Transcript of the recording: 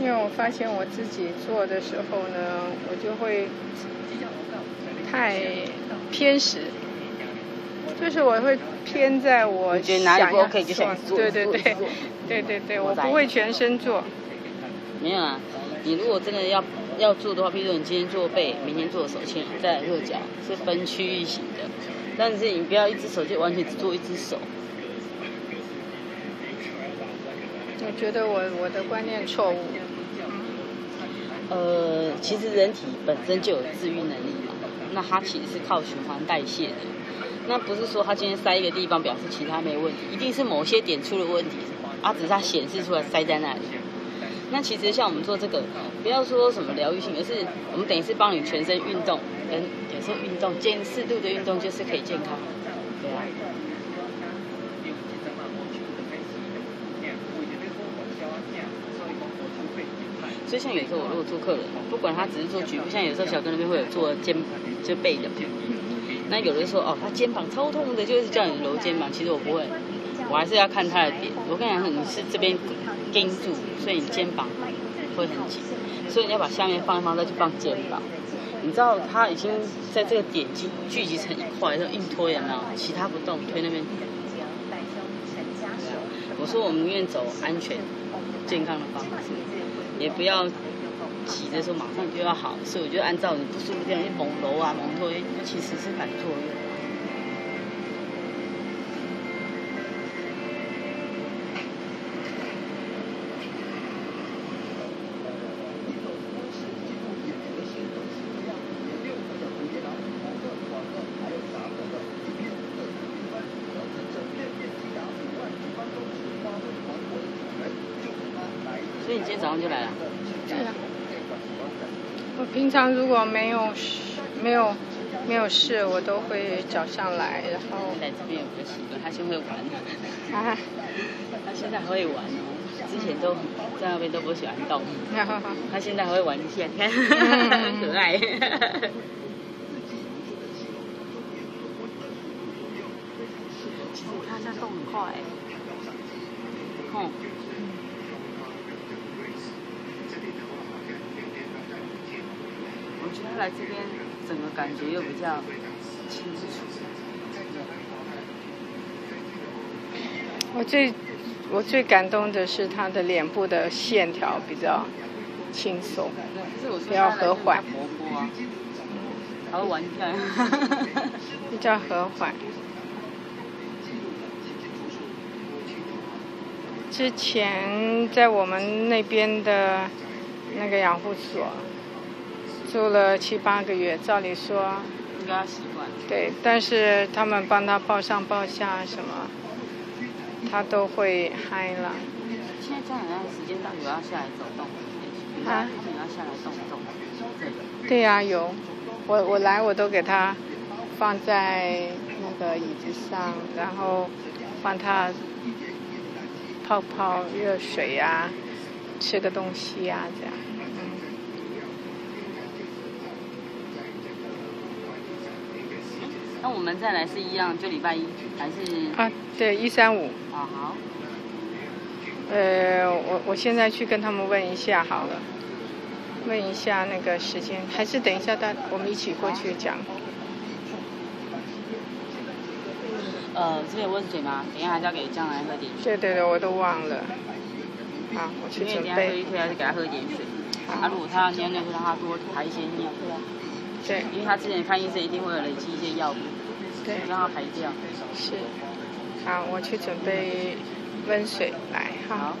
因为我发现我自己做的时候呢，我就会太偏食，就是我会偏在我你觉得哪里不想要 OK 就想做对对对做做对对对，我不会全身做。没有啊，你如果真的要要做的话，比如说你今天做背，明天做手牵，再来做脚，是分区域型的。但是你不要一只手就完全只做一只手。我觉得我我的观念错误。呃，其实人体本身就有自愈能力嘛，那它其实是靠循环代谢的。那不是说它今天塞一个地方表示其他没问题，一定是某些点出了问题，啊，只是它显示出来塞在那里。那其实像我们做这个，不要说什么疗愈性，而是我们等于是帮你全身运动，跟有时候运动，兼适度的运动就是可以健康。对啊。所以像有时候我如果做客人，不管他只是做局部，像有时候小哥那边会有做肩就背的，那有的说哦他肩膀超痛的，就是叫你揉肩膀，其实我不会，我还是要看他的点。我跟你讲，你是这边盯住，所以你肩膀会很紧，所以你要把下面放一放，再去放肩膀。你知道他已经在这个点聚聚集成一块，就硬推也没有？其他不动，推那边。我说我们宁愿走安全、健康的方式，也不要急着说马上就要好。所以我就按照你不舒服的地方去猛揉啊、猛推，其实是反作用。所以你今天早上就来了？对啊。我平常如果没有事没有没有事，我都会早上来，然后来这边有个习惯，他先会玩，啊，他现在还会玩哦。之前都在那边都不喜欢动，他现在还会玩一下，你看，很可爱。其实他现在动很快，哦。我觉得他来这边整个感觉又比较清楚。我最我最感动的是他的脸部的线条比较轻松，比较和缓比较活泼啊，还会玩一下。比较和缓。之前在我们那边的那个养护所住了七八个月，照理说应该习惯。对，但是他们帮他报上报下什么，他都会嗨了。现在家长那时间到有要下来走动，啊他们要下来动动。对。对呀、有，我我来我都给他放在那个椅子上，然后帮他泡泡热水呀、吃个东西呀、这样。嗯，那我们再来是一样，就礼拜一还是？啊，对，一三五。啊好。呃，我我现在去跟他们问一下好了，问一下那个时间，还是等一下大我们一起过去讲。呃，这边有温水吗？等一下还是要给江来喝点水。对对对，我都忘了。好，我去因为准备。等一下喝一喝，还是给他喝点水。好啊，如果他要尿尿，就让他多排一些尿。对因为他之前看医生一定会有累积一些药物，对。让他排掉。是，好，我去准备温水来哈。好。